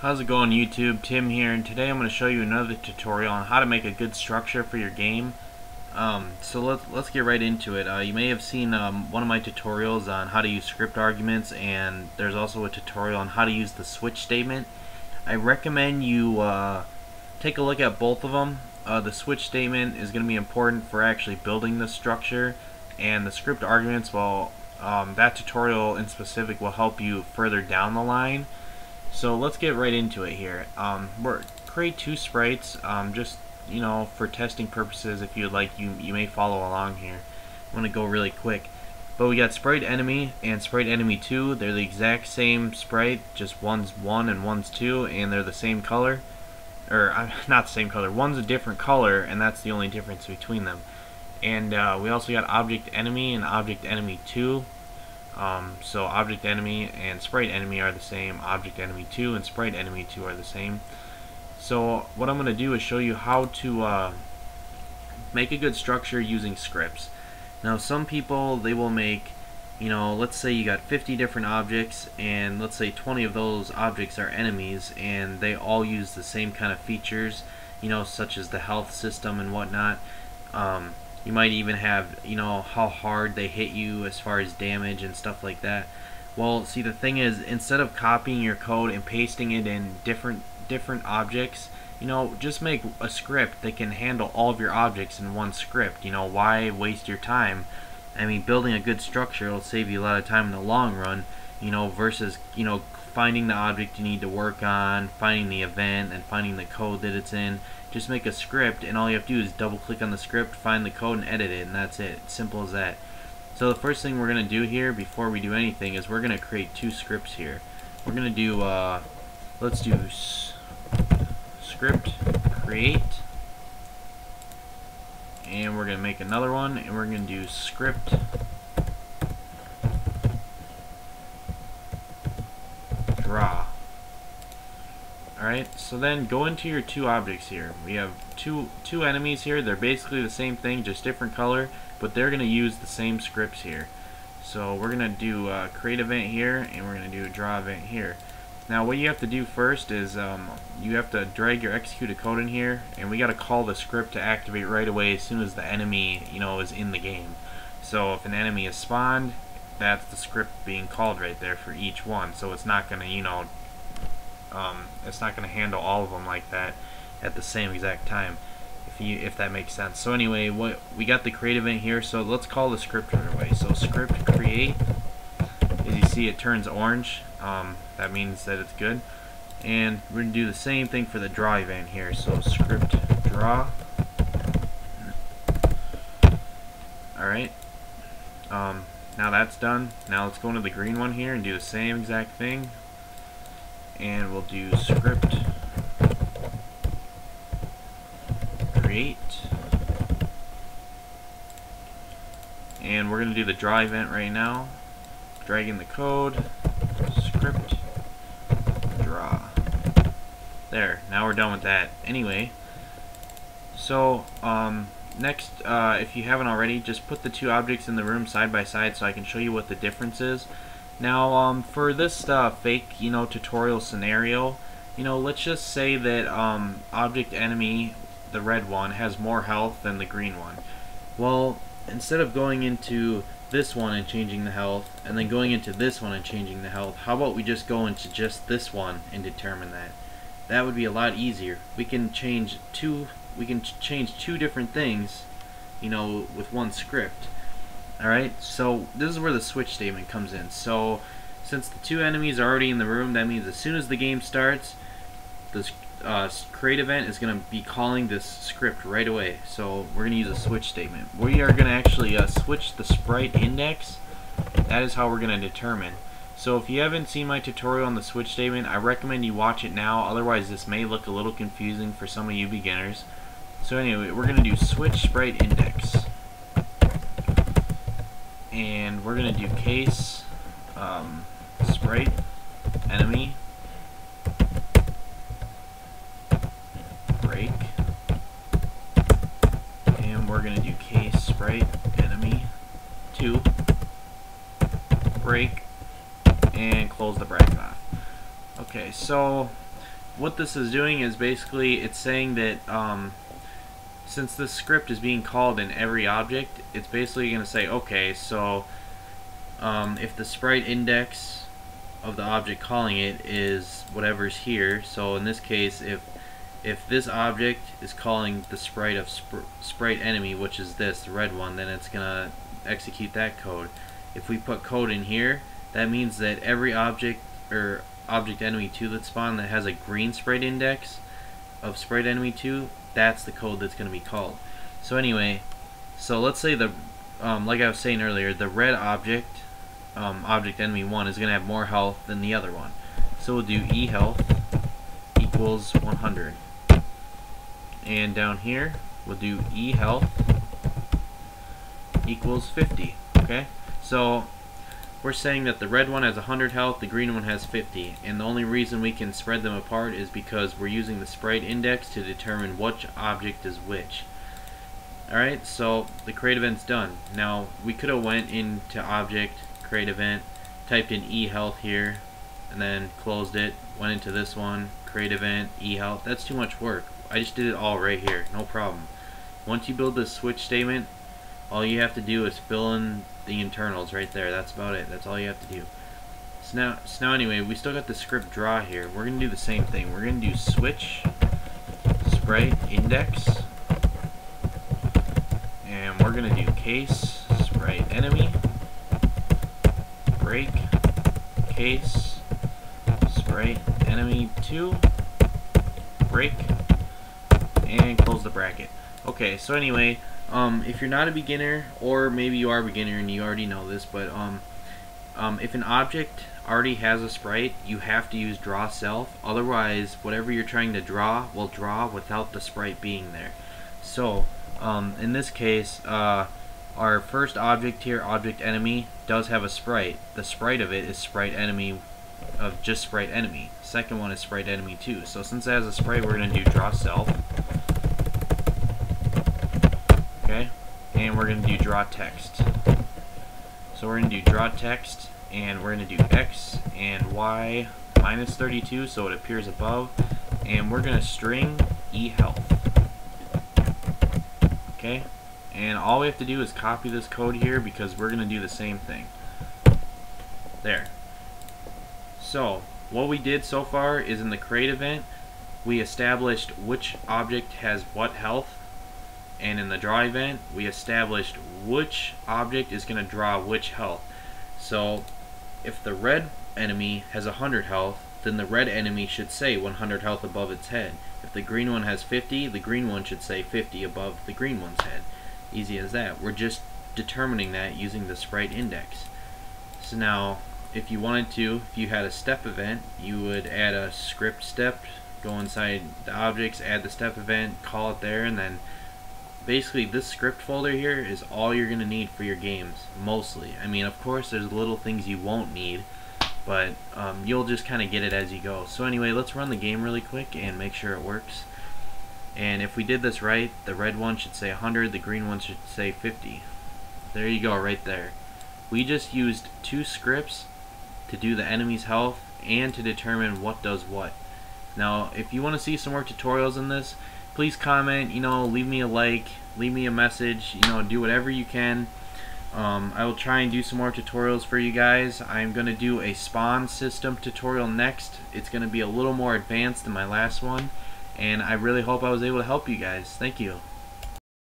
How's it going YouTube? Tim here and today I'm going to show you another tutorial on how to make a good structure for your game. Um, so let's, let's get right into it. Uh, you may have seen um, one of my tutorials on how to use script arguments and there's also a tutorial on how to use the switch statement. I recommend you uh, take a look at both of them. Uh, the switch statement is going to be important for actually building the structure and the script arguments, well, um, that tutorial in specific will help you further down the line. So let's get right into it here. Um, we're create two sprites, um, just you know, for testing purposes. If you'd like, you you may follow along here. I'm gonna go really quick. But we got sprite enemy and sprite enemy 2. They're the exact same sprite, just one's 1 and one's 2, and they're the same color. Or, not the same color, one's a different color, and that's the only difference between them. And uh, we also got object enemy and object enemy 2. Um, so object enemy and sprite enemy are the same, object enemy 2 and sprite enemy 2 are the same. So what I'm going to do is show you how to uh, make a good structure using scripts. Now some people, they will make, you know, let's say you got 50 different objects and let's say 20 of those objects are enemies and they all use the same kind of features, you know, such as the health system and whatnot. Um, you might even have, you know, how hard they hit you as far as damage and stuff like that. Well, see, the thing is, instead of copying your code and pasting it in different different objects, you know, just make a script that can handle all of your objects in one script. You know, why waste your time? I mean, building a good structure will save you a lot of time in the long run, you know, versus, you know, finding the object you need to work on, finding the event, and finding the code that it's in. Just make a script, and all you have to do is double click on the script, find the code, and edit it, and that's it. Simple as that. So the first thing we're going to do here, before we do anything, is we're going to create two scripts here. We're going to do, uh, let's do script create, and we're going to make another one, and we're going to do script draw. Alright, so then go into your two objects here. We have two two enemies here. They're basically the same thing, just different color, but they're going to use the same scripts here. So we're going to do a create event here, and we're going to do draw event here. Now what you have to do first is um, you have to drag your executed code in here, and we got to call the script to activate right away as soon as the enemy you know is in the game. So if an enemy is spawned, that's the script being called right there for each one. So it's not going to, you know, um, it's not going to handle all of them like that at the same exact time. If you, if that makes sense. So anyway, what we got the create event here. So let's call the script right away. So script create. As you see, it turns orange. Um, that means that it's good. And we're going to do the same thing for the draw event here. So script draw. Alright. Um, now that's done. Now let's go into the green one here and do the same exact thing. And we'll do script create. And we're going to do the draw event right now. Dragging the code, script draw. There, now we're done with that. Anyway, so, um, next, uh, if you haven't already, just put the two objects in the room side by side so I can show you what the difference is. Now, um, for this uh, fake, you know, tutorial scenario, you know, let's just say that um, object enemy, the red one, has more health than the green one. Well, instead of going into this one and changing the health, and then going into this one and changing the health, how about we just go into just this one and determine that? That would be a lot easier. We can change two we can ch change two different things, you know, with one script. Alright, so this is where the switch statement comes in. So, since the two enemies are already in the room, that means as soon as the game starts, this uh, create event is going to be calling this script right away. So we're going to use a switch statement. We are going to actually uh, switch the sprite index. That is how we're going to determine. So if you haven't seen my tutorial on the switch statement, I recommend you watch it now. Otherwise, this may look a little confusing for some of you beginners. So anyway, we're going to do switch sprite index. And we're going to do case um, sprite enemy break. And we're going to do case sprite enemy 2 break and close the bracket off. Okay, so what this is doing is basically it's saying that um, since this script is being called in every object, it's basically going to say, okay, so um, if the sprite index of the object calling it is whatever's here, so in this case, if if this object is calling the sprite of sp sprite enemy, which is this, the red one, then it's going to execute that code. If we put code in here, that means that every object or object enemy 2 that spawned that has a green sprite index of sprite enemy 2 that's the code that's going to be called. So anyway, so let's say the, um, like I was saying earlier, the red object, um, object enemy 1 is going to have more health than the other one. So we'll do e health equals 100. And down here, we'll do e health equals 50. Okay? So we're saying that the red one has 100 health, the green one has 50, and the only reason we can spread them apart is because we're using the sprite index to determine which object is which. Alright, so the create event's done. Now, we could have went into object, create event, typed in e-health here, and then closed it, went into this one, create event, e-health. That's too much work. I just did it all right here, no problem. Once you build this switch statement, all you have to do is fill in the internals right there. That's about it. That's all you have to do. So now, so now anyway, we still got the script draw here. We're going to do the same thing. We're going to do switch sprite index and we're going to do case sprite enemy break case sprite enemy 2 break and close the bracket. Okay, so anyway, um, if you're not a beginner, or maybe you are a beginner and you already know this, but um, um, if an object already has a sprite, you have to use draw self. Otherwise, whatever you're trying to draw will draw without the sprite being there. So, um, in this case, uh, our first object here, object enemy, does have a sprite. The sprite of it is sprite enemy of just sprite enemy. Second one is sprite enemy 2. So since it has a sprite, we're going to do draw self. And we're going to do draw text. So we're going to do draw text and we're going to do x and y minus 32 so it appears above and we're going to string e health. Okay? And all we have to do is copy this code here because we're going to do the same thing. There. So, what we did so far is in the create event, we established which object has what health and in the draw event we established which object is going to draw which health. So if the red enemy has 100 health then the red enemy should say 100 health above its head. If the green one has 50 the green one should say 50 above the green one's head. Easy as that. We're just determining that using the sprite index. So now if you wanted to if you had a step event you would add a script step. Go inside the objects add the step event call it there and then basically this script folder here is all you're going to need for your games, mostly. I mean, of course, there's little things you won't need, but um, you'll just kind of get it as you go. So anyway, let's run the game really quick and make sure it works. And if we did this right, the red one should say 100, the green one should say 50. There you go, right there. We just used two scripts to do the enemy's health and to determine what does what. Now, if you want to see some more tutorials in this, please comment, you know, leave me a like, leave me a message, you know, do whatever you can. Um, I will try and do some more tutorials for you guys. I'm going to do a spawn system tutorial next. It's going to be a little more advanced than my last one. And I really hope I was able to help you guys. Thank you.